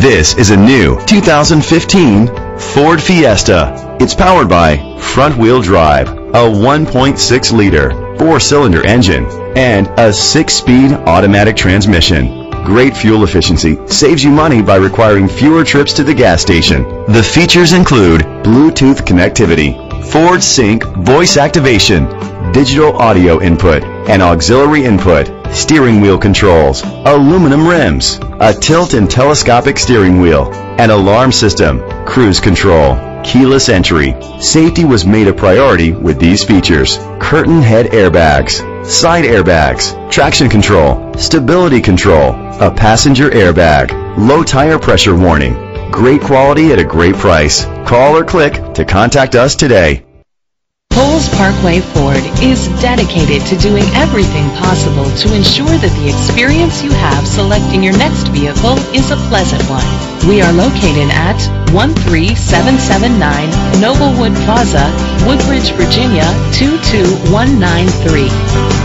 This is a new 2015 Ford Fiesta. It's powered by front-wheel drive, a 1.6-liter four-cylinder engine, and a six-speed automatic transmission. Great fuel efficiency saves you money by requiring fewer trips to the gas station. The features include Bluetooth connectivity, Ford Sync voice activation, digital audio input, and auxiliary input, steering wheel controls, aluminum rims, a tilt and telescopic steering wheel, an alarm system, cruise control, keyless entry. Safety was made a priority with these features. Curtain head airbags, side airbags, traction control, stability control, a passenger airbag, low tire pressure warning. Great quality at a great price. Call or click to contact us today. Parkway Ford is dedicated to doing everything possible to ensure that the experience you have selecting your next vehicle is a pleasant one. We are located at 13779 Noblewood Plaza, Woodbridge, Virginia 22193.